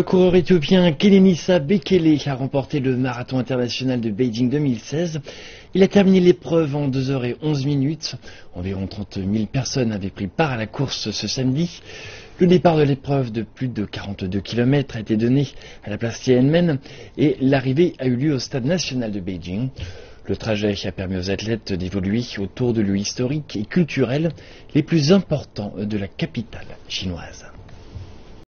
Le coureur éthiopien Kenenisa Bekele a remporté le marathon international de Beijing 2016. Il a terminé l'épreuve en 2 h 11 minutes. Environ 30 000 personnes avaient pris part à la course ce samedi. Le départ de l'épreuve de plus de 42 km a été donné à la place Tiananmen et l'arrivée a eu lieu au stade national de Beijing. Le trajet a permis aux athlètes d'évoluer autour de lieux historiques et culturels les plus importants de la capitale chinoise.